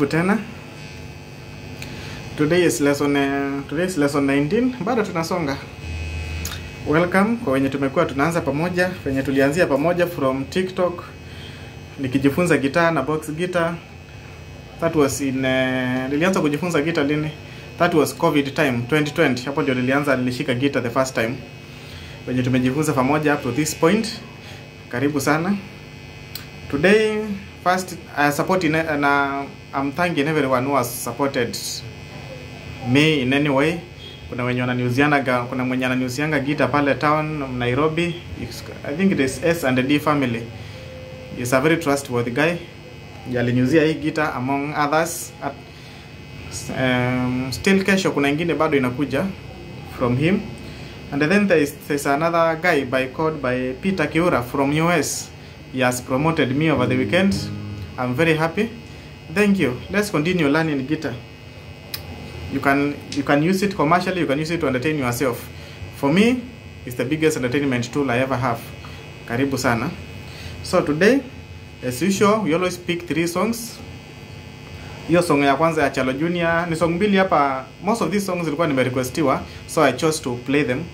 Karibu tena. Today is lesson uh, today is lesson 19. Bado tunasonga. Welcome kwa wenye tumekuwa tunaanza pamoja, wenye tulianzia pamoja from TikTok nikijifunza gitaa na box guitar. That was in uh, nilianza kujifunza gitaa lini? That was COVID time 2020. Hapo ndio nilianza nilishika gitaa the first time. Wenye tumejifunza pamoja up to this point. Karibu sana. Today first I support in, and uh, I'm thanking everyone who has supported me in any way. Kuna wenye wananiuzianaga, kuna mwenye ananiuzianga gita pale town Nairobi. I think it is S and D family. He's a very trustworthy guy. Aliniuzia hii gita among others. At, um, still kesho kuna ingine bado inakuja from him. And then there is there is another guy by called by Peter Kiura from US. He has promoted me over the weekend. I'm very happy. Thank you. Let's continue learning guitar. You can you can use it commercially. You can use it to entertain yourself. For me, it's the biggest entertainment tool I ever have. Karibu sana. So today, as usual, we always pick three songs. Hiyo song ya kwanza ya Chalo Junior ni song mbili hapa. Most of these songs zilikuwa nimerequestiwa, so I chose to play them.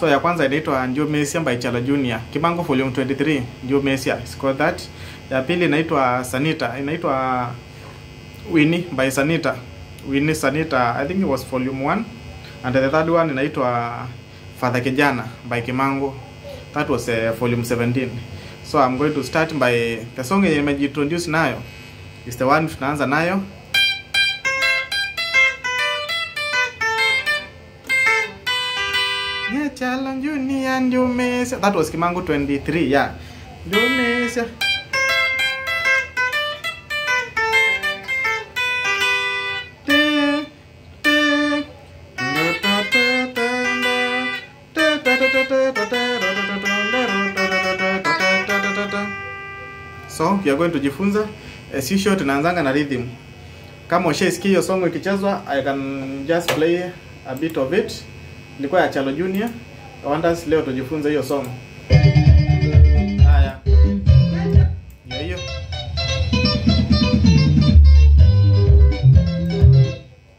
So ya kwanza inaitwa Ndio Mesia by Chala Junior. Kibango volume 23, Ndio Mesia. Called that. Ya pili inaitwa Sanita. Inaitwa Winnie by Sanita. Winnie Sanita, I think it was volume 1. And the third one inaitwa Father Kijana by Kimango. That was uh, volume 17. So I'm going to start by the song yenye nimejiintroduce nayo. Is the one tunaanza nayo. Yeah, Chala and you miss That was Kimango 23, yeah. you miss So, you are going to jifunza as usual tunaanzanga na rhythm. Kama ushaisikia hiyo song ikichezwa, I can just play a bit of it. Ilikuwa ya Chalo Junior. Us leo tujifunze hiyo somo.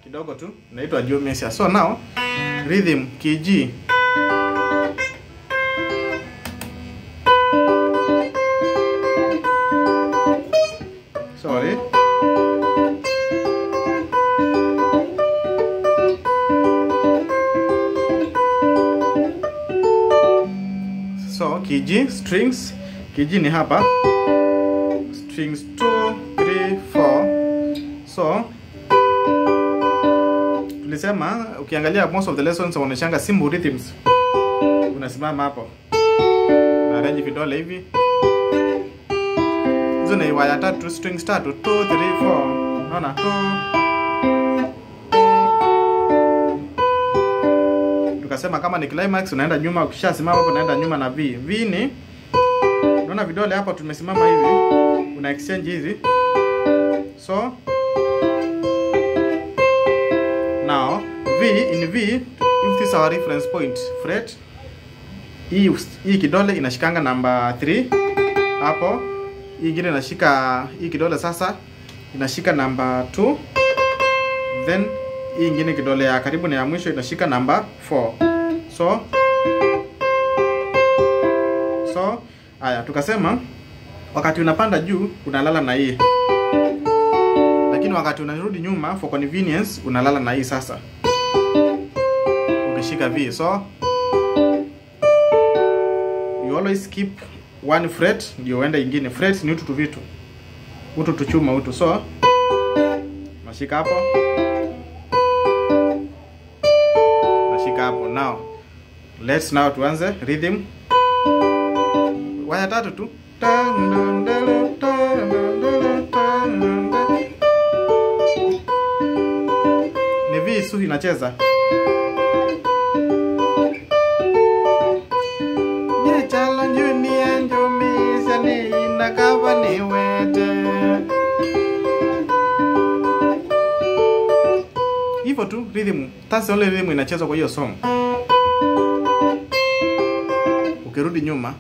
Kidogo tu Naitwa Joe. So now rhythm key strings. Kijini hapa. Strings 2 3 4 so tulisema ukiangalia most of the lessons wanaonyeshanga simple rhythms. Unasimama hapo. Na range vidole hivi. Hizo ni waya tatu strings tatu. 2 3 4 unaona? 2 tukasema kama ni climax unaenda nyuma ukishasimama hapo unaenda nyuma na V V ni unaona vidole hapo tumesimama hivi una exchange hizi so Now, V in V, if this our reference point, fret, hii hii kidole inashikanga namba 3 hapo. Hii ingine inashika hii kidole sasa inashika namba 2. Then hii ingine kidole ya karibu na ya mwisho inashika namba 4. So? So? Haya tukasema wakati unapanda juu unalala na hii. Lakini wakati unarudi nyuma for convenience unalala na hii sasa. Ukishika V so? You always keep one fret ndio uende ingine. Fret ni utu tu vitu. Utu tuchuma utu so? Nashika hapo let's now tuanze rhythm. Waya tatu tu. Ni V su inacheza. Hivyo tu rhythm. That's the only rhythm inachezwa kwa hiyo song ukirudi nyuma.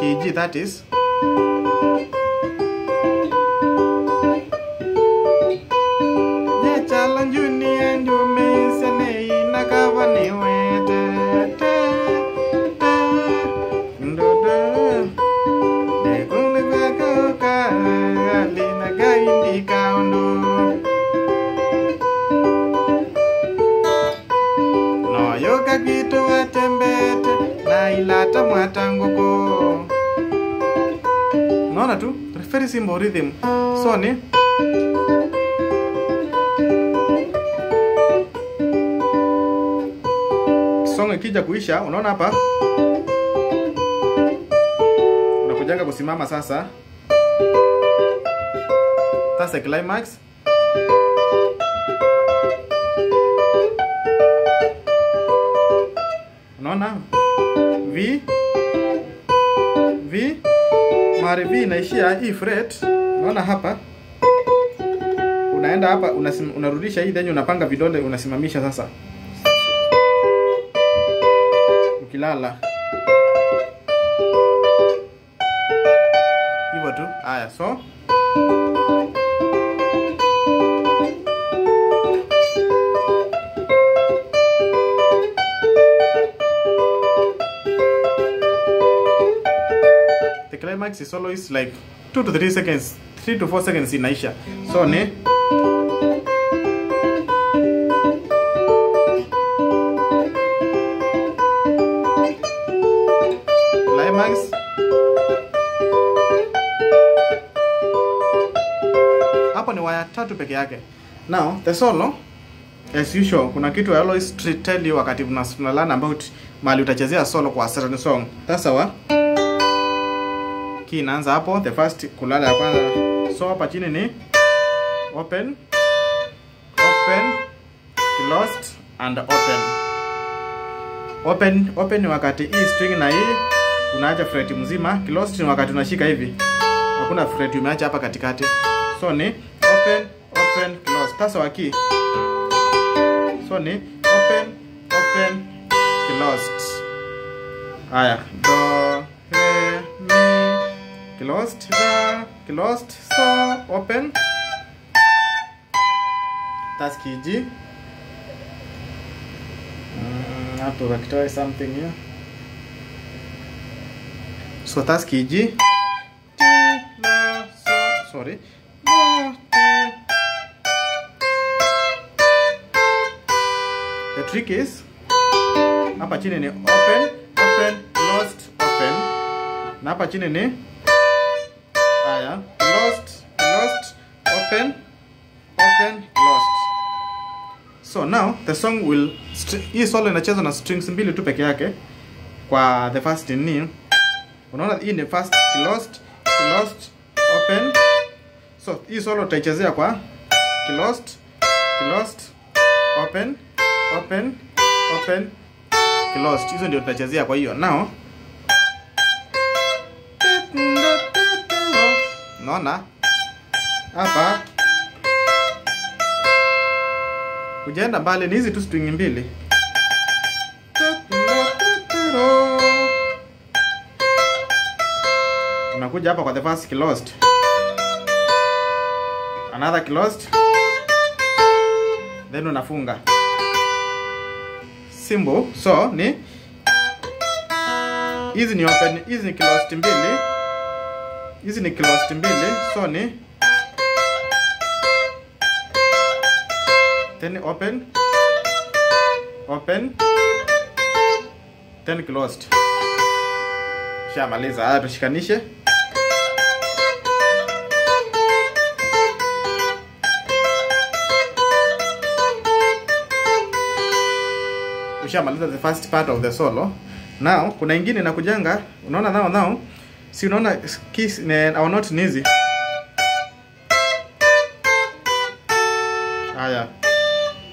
Kiji that is unaona tu very simple rhythm. So ni song ikija kuisha unaona hapa? Unakujanga kusimama sasa. The climax. Unaona? V. V mari B inaishia hii fret. Unaona hapa. Unaenda hapa unasim, unarudisha hii then unapanga vidonde unasimamisha sasa. Ukilala. Hivyo tu. Haya so climax is always like 2 to 3 seconds 3 to 4 seconds inaisha so ni climax hapo ni waya tatu peke yake. Now the solo as usual kuna kitu I always tell you wakati tuna tuna about mali utachezea solo kwa certain song. That's wa key inaanza hapo. The first kulala ya kwanza. So hapa chini ni open open closed and open. Open open ni wakati hii string na hii unaacha fret mzima. Closed ni wakati unashika hivi. Hakuna fret umeacha hapa katikati. So ni open open closed. Sasa wa key. So ni open open closed. Haya do closed the closed so open. That's key G Mm, hapo wakitoa something here la, so, sorry la, T. the trick is hapa chini ni open open closed open. Na hapa chini ni haya. Closed closed open open closed so now the song will hii solo inachezwa na strings mbili tu peke yake. Kwa the first ni unaona hii ni first closed closed open. So hii solo utaichezea kwa closed closed open open open closed hizo ndio tutachezea kwa hiyo. Now unaona? Hapa. Ujaenda mbali ni hizi tu string mbili. Unakuja hapa kwa the first closed another closed then unafunga. Simbo, so ni? Hizi ni open hizi ni closed mbili hizi ni closed mbili so ni then open open then closed. Shamaliza haya tushikanishe. Ushamaliza the first part of the solo. Now kuna ingine na kujanga unaona nao now si unaona keys ne, our note ni hizi haya.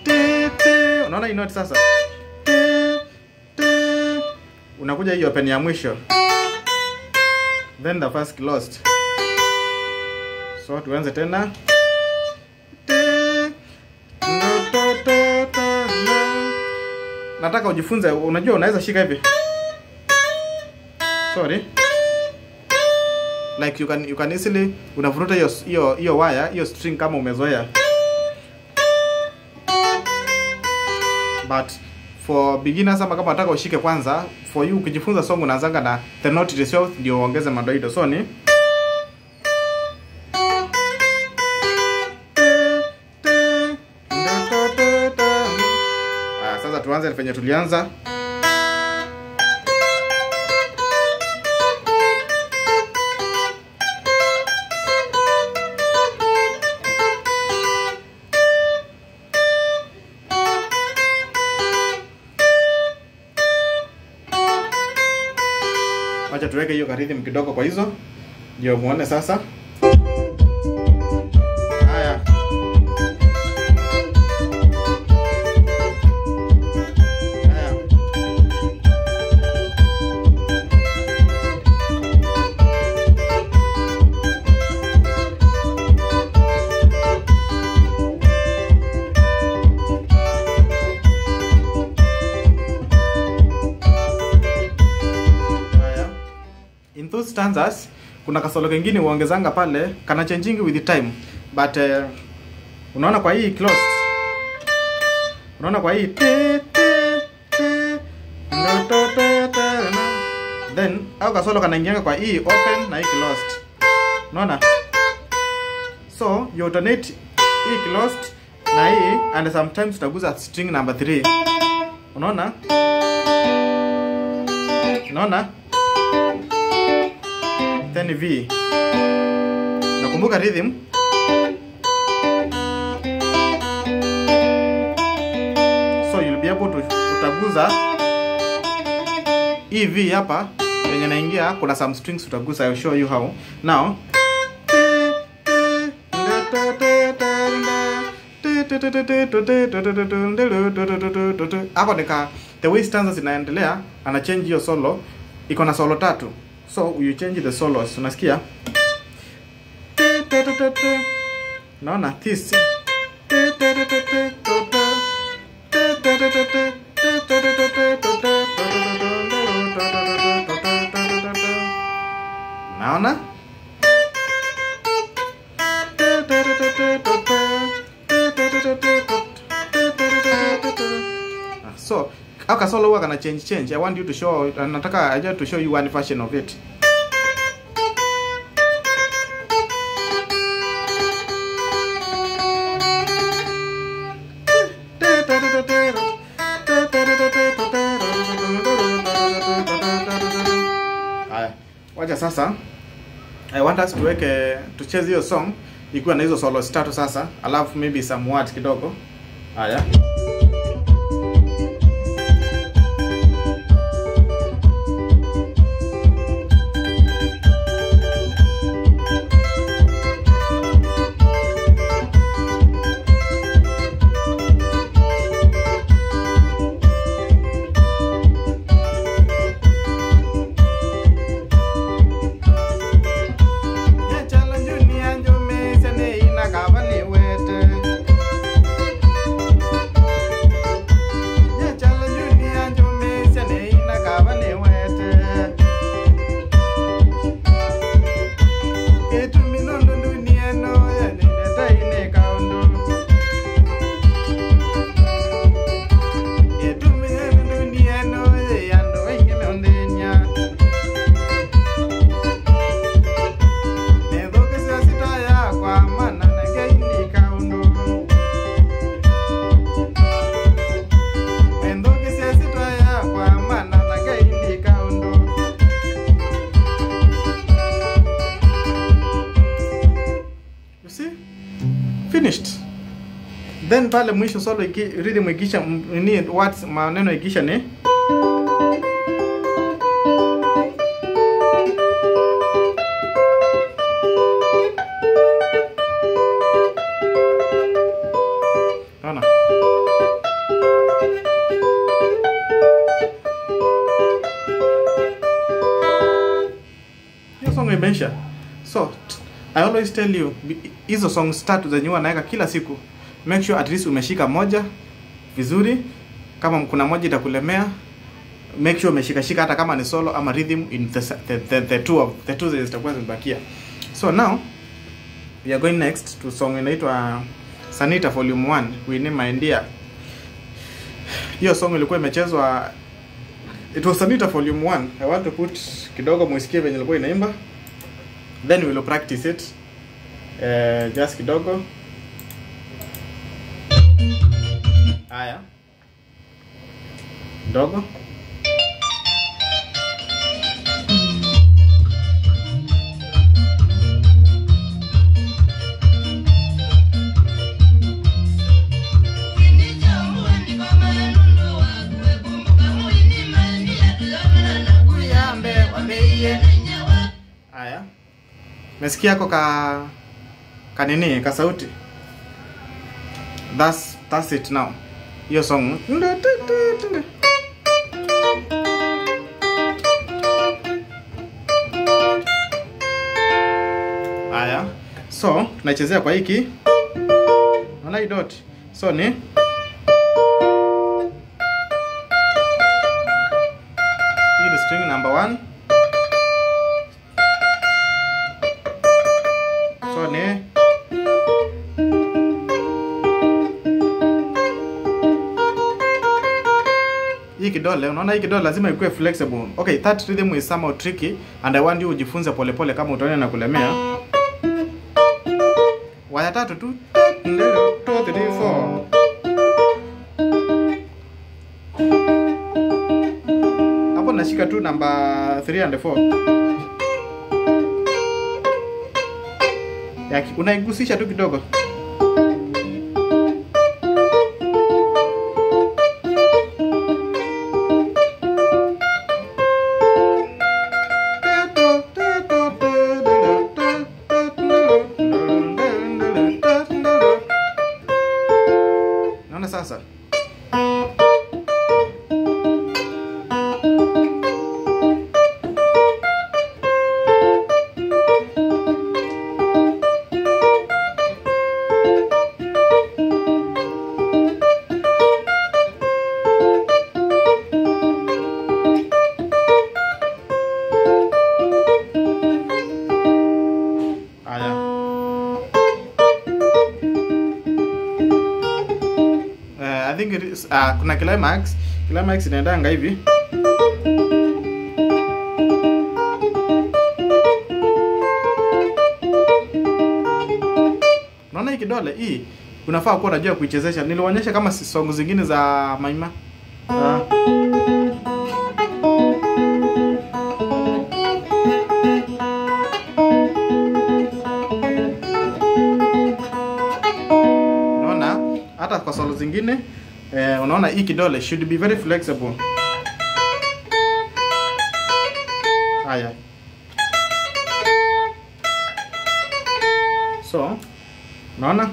Te te. Unaona hii note sasa? Te te. Unakuja hiyo open ya mwisho. Then the first closed so tuanze tena. Na. nataka ujifunze. Unajua unaweza shika hivi. Sorry like you can you can easily unavuruta hiyo hiyo hiyo waya hiyo string kama umezoea. But for beginners ama kama unataka ushike kwanza for you ukijifunza song unaanzanga na the note itself ndio uongeze madoido. So ni ah, sasa tuanze penye tulianza. Tuweke hiyo karhythm kidogo kwa hizo. Ndio muone sasa kuna kasolo kengine uongezanga pale kana changing with the time. But uh, unaona kwa hii closed. Unaona kwa hii te, te, te, na, to, te, te, na. then au kasolo kanaingianga kwa hii open na hii closed. Unaona? So you alternate hii closed na hii and sometimes utaguza string number 3 unaona? Unaona then V. Nakumbuka rhythm. So you'll be able to utaguza E V hapa yenye naingia kuna some strings utaguza I'll show you how. Now hapo nika the way stanza zinaendelea ana change hiyo solo iko na solo tatu so you change the solos unasikia naona this naona so Kasolo huwa kana change change i want you to show nataka i just to show you one version of it Haya, wacha sasa I want us tuweke tucheze hiyo song ikiwa na hizo solo tatu sasa, alafu maybe some words kidogo. Haya. Pale mwisho solo iki, rhythm ikisha nini words maneno ikisha ni song imeisha. So, I always tell you hizo songs tatu zenye huwa naweka kila siku. Make sure at least umeshika moja vizuri. Kama kuna moja itakulemea, make sure umeshika shika hata kama ni solo ama rhythm in the the, the, the two of the two zitakuwa zimebakia. So now we are going next to song inaitwa Sanita Volume 1 Winnie My Dear. Hiyo song ilikuwa imechezwa it was Sanita Volume 1. I want to put kidogo muisikie venye ilikuwa inaimba. Then we will practice it. Uh, just kidogo. Haya. ndogo Haya, mesikia yako ka kanini ka sauti. That's that's it now. Hiyo song. Haya, so tunaichezea kwa hiki. na dot. So ni kidole, unaona hii kidole lazima ikuwe flexible. Okay, that rhythm is somehow tricky and I want you ujifunze polepole kama utaona na kulemea. Waya tatu tu. 2 3 4. Hapo nashika tu namba 3 and 4. Ya, unaigusisha tu kidogo. Kuna climax. Climax inaendanga hivi. Unaona hii kidole hii unafaa kuwa unajua kuichezesha. Nilionyesha kama songo zingine za Maima. Unaona hata kwa solo zingine eh, unaona hii kidole should be very flexible. Haya, so unaona?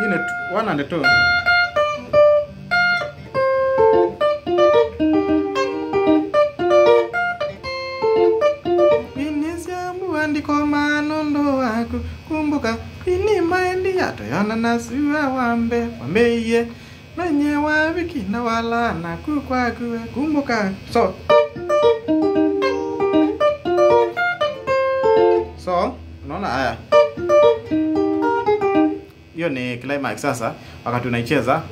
Hii ni 1 and 2 nasiwa wambe wambeiye menye wabiki na wala na kukwakue kumbuka so. So unaona haya hiyo ni climax sasa wakati unaicheza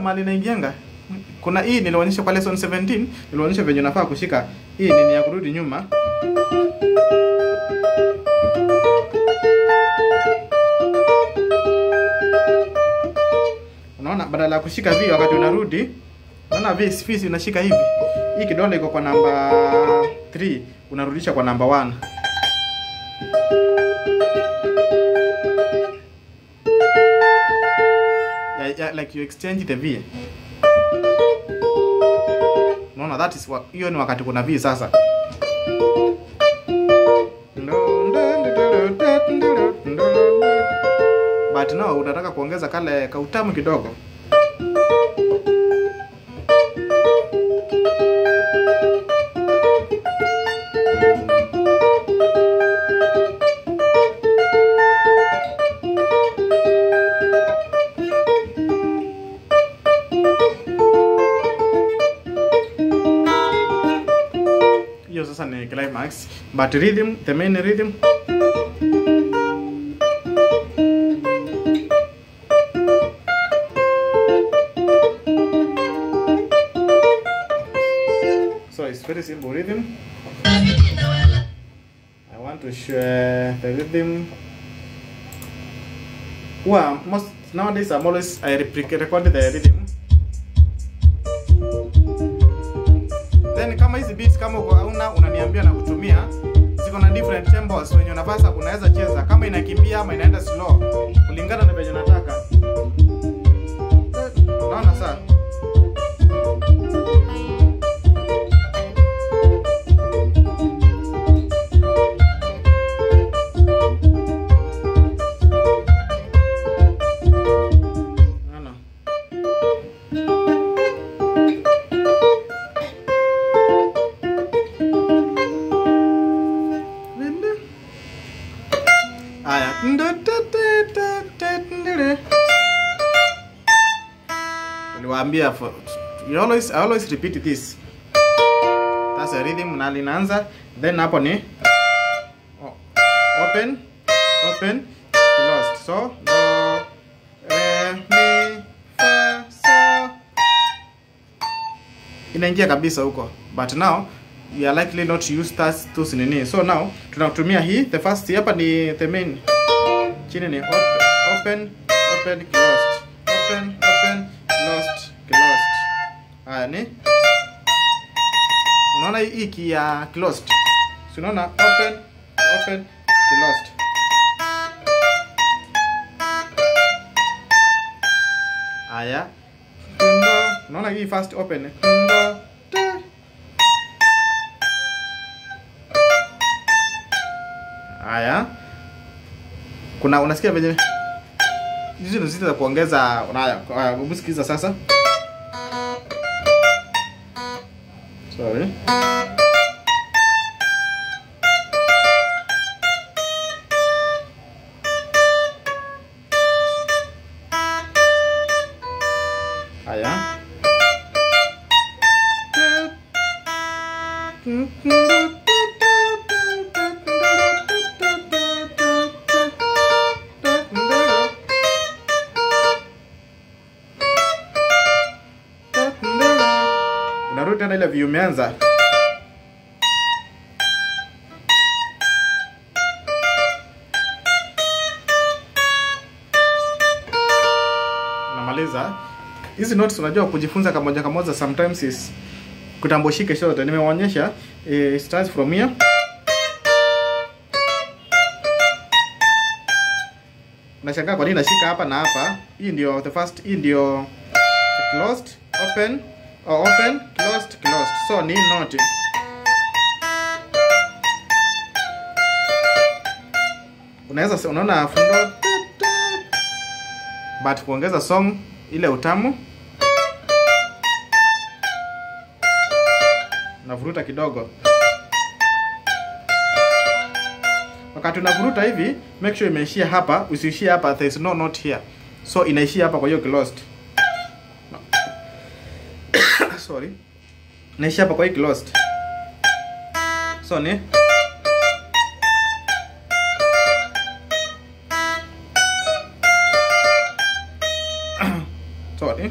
mali naingianga Kuna hii nilionyesha kwa lesson 17, nilionyesha venye unafaa kushika. Hii ni ya kurudi nyuma. Unaona badala ya kushika V wakati unarudi, unaona V fisi unashika hivi. Hii kidole iko kwa namba 3, unarudisha kwa namba 1. Like you exchange the V. Unaona that is wa- hiyo ni wakati kuna V sasa. But no, unataka kuongeza kale kautamu kidogo. But rhythm the main rhythm. So it's very simple rhythm. I want to share the rhythm. Well most nowadays I'm always I rep- record the rhythm tempos wenye unaweza cheza. Kama inakimbia ama inaenda slow kulingana na venye unataka Niliwaambia for you always I always repeat this. That's a rhythm na linaanza. Then hapo ni oh. open open closed. So do re mi fa so. Inaingia kabisa huko. But now we are likely not to use that those nini. So now tunatumia hii. The first hapa ni the main. Chini ni open open open closed. Open ni unaona hii key ya closed? Si unaona? Open open closed. Haya unaona hii first open? Haya kuna unasikia venye? Hizi ndo zile za kuongeza unaya hebu sikiza sasa sorry view namaliza. Hizi notes unajua kujifunza kamoja kamoja sometimes is kutambushike shote nimeonyesha eh, starts from here. Nashangaa kwa nini nashika hapa na hapa. Hii ndio the first hii ndio closed open oh, open. Closed closed. So ni note unaweza unaona fundo? But kuongeza song ile utamu. Navuruta kidogo. Wakati unavuruta hivi make sure imeishia hapa. Usiishie hapa there is no note here. So inaishia hapa kwa hiyo closed no. Sorry. Naisha hapa kwa hii closed so ni sorry.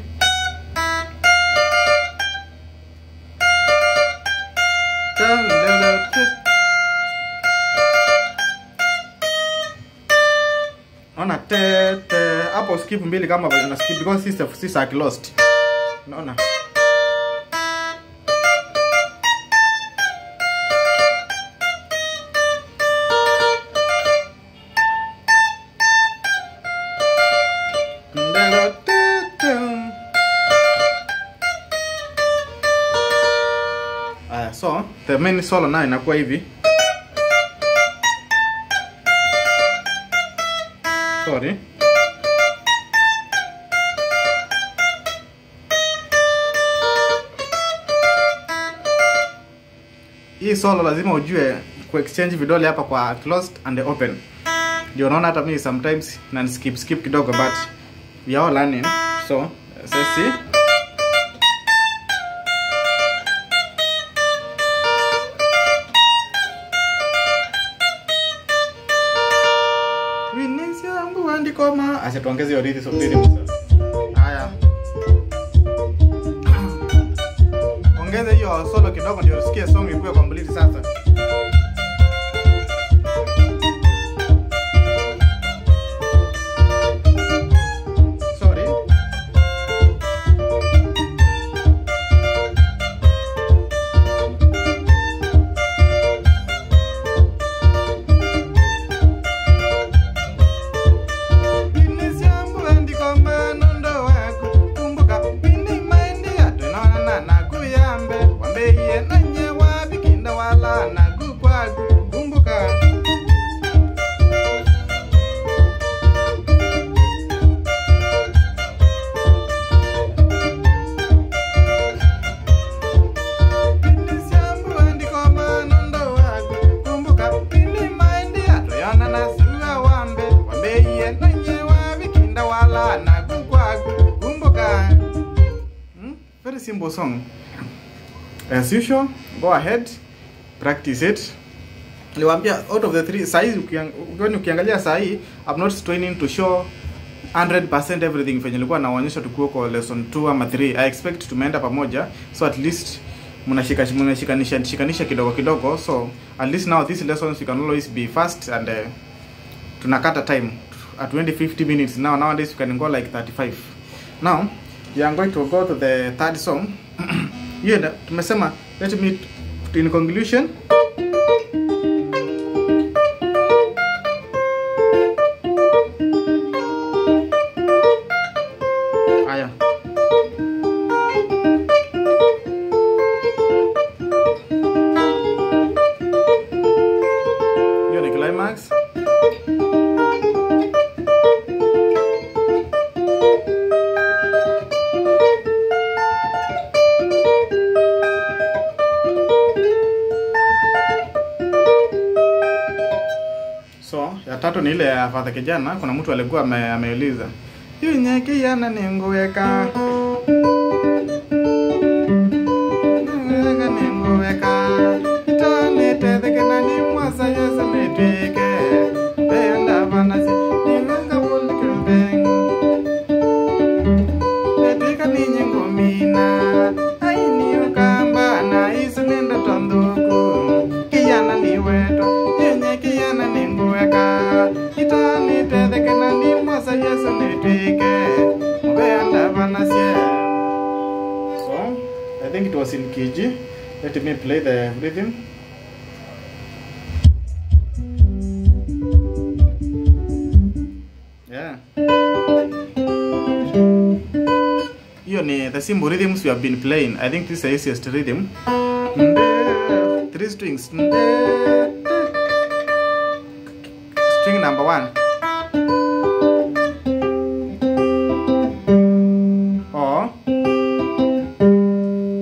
Ona te te hapo skip mbili kama na skip because sister sister are lost. naona. Aya, main solo nayo inakuwa hivi. Sorry. Hii solo lazima ujue kuexchange vidole hapa kwa closed and open. Ndio unaona hata mimi sometimes na skip skip kidogo but we are learning. So, let's Banca si volete sapere Simple song. As usual, go ahead, practice it. Niwaambia out of the three sahi ukiang- ukiwa ukiangalia sahi I'm not straining to show 100% everything venye nilikuwa naonyesha tukuo kwa lesson 2 ama 3. I expect tumeenda pamoja so at least mnashika mnashikanisha shikanisha kidogo kidogo so at least now these lessons you can always be fast and uh, tunakata time at 20 50 minutes now nowadays you can go like 35 now you are going to go to the third song. Hiyo tumesema let me in conclusion ya fadha kijana kuna mtu alikuwa ame, ameuliza yunye kijana ninguweka Ninguweka, simple rhythms we have been playing. I think this is the easiest rhythm. Three strings. String number one. Or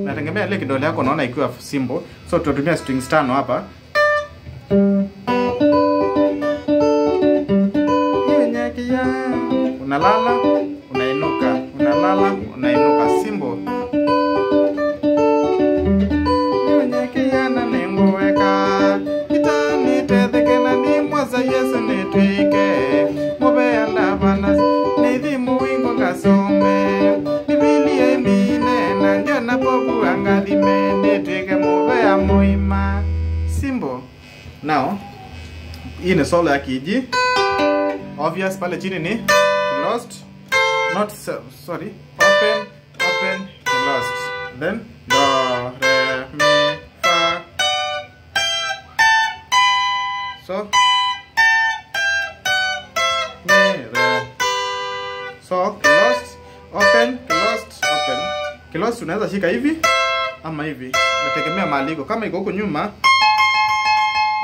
natengemea ile kidole yako naona ikiwa simple so tutatumia strings tano hapa solo ya kiji obvious pale chini ni lost. Not so, sorry. Open open lost. Then do re mi fa. So. Mi re. So lost. Open lost open. Kilost unaweza shika hivi ama hivi. Nategemea maliko. kama iko huko nyuma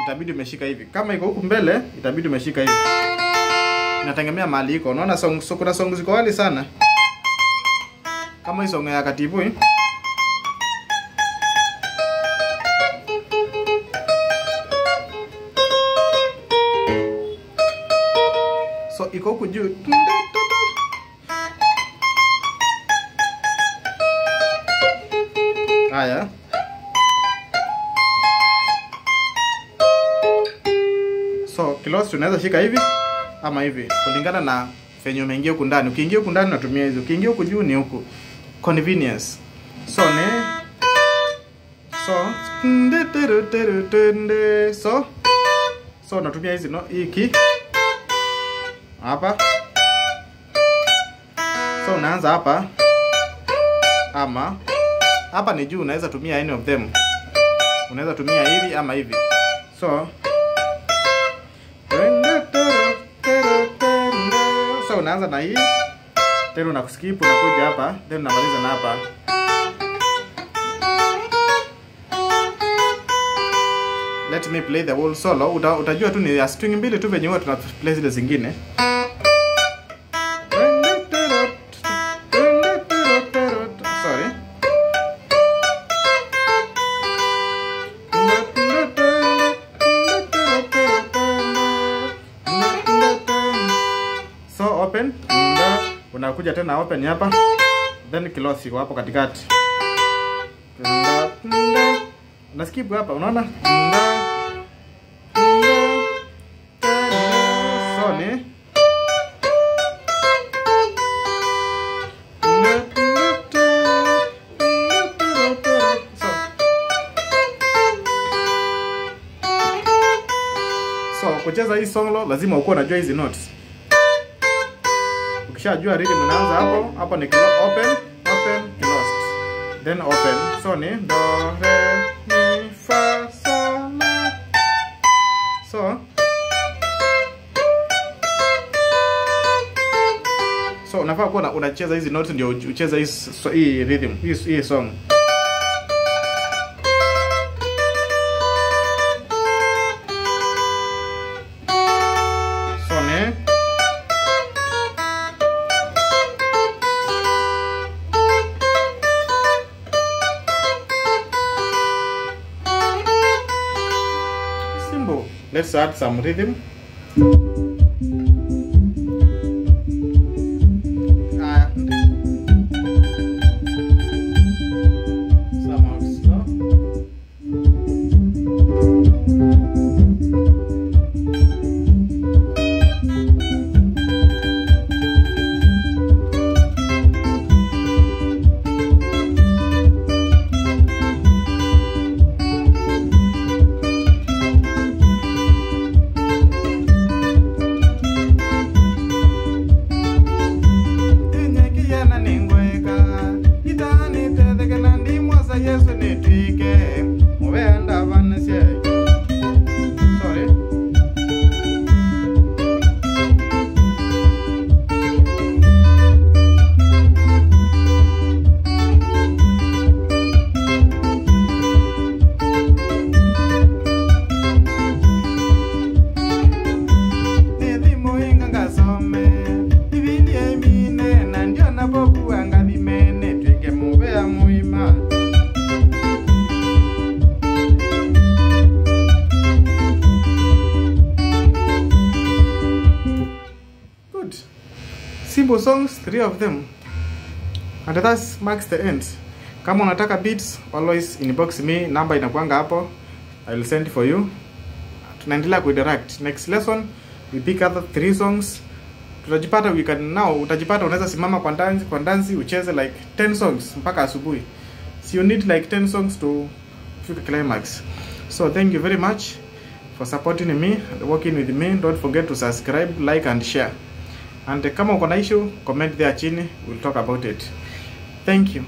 itabidi umeshika hivi. Kama iko huku mbele itabidi umeshika hivi. Inategemea mahali iko. Unaona song so kuna song ziko wali sana. Kama hii song ya katibu hii so iko huku juu. Haya kilosi unaweza shika hivi ama hivi kulingana na venye umeingia huku ndani. Ukiingia huku ndani unatumia hizi ukiingia huku juu ni huku. Convenience. So ni so so so unatumia hizi no hiki hapa. So unaanza hapa ama hapa ni juu unaweza tumia any of them. Unaweza tumia hivi ama hivi. So so unaanza na hii. Then skip unakuja hapa then unamaliza na hapa. Let me play the whole solo. Uta, utajua tu ni string mbili tu venye huwa tuna play zile zingine unakuja tena open hapa. Then close iko hapo katikati. Na skip hapa unaona? So kucheza hii solo lazima ukuwa unajua hizi notes ukishajua rhythm unaanza hapo hapo ni open open closed then open. So ni do re mi fa sol la so so unafaa kuwa unacheza hizi notes ndio ucheze hii hii rhythm hii, hii song simple let's add some rhythm that marks the end. Kama unataka beads, always inbox me namba inakuanga hapo. I will send for you. Tunaendelea kuidirect. Next lesson we pick other three songs. Tutajipata we can now utajipata unaweza simama kwa dance kwa dance ucheze like 10 songs mpaka asubuhi. So you need like 10 songs to fika climax. So thank you very much for supporting me and working with me. Don't forget to subscribe like and share. And kama uko na issue comment there chini we'll talk about it thank you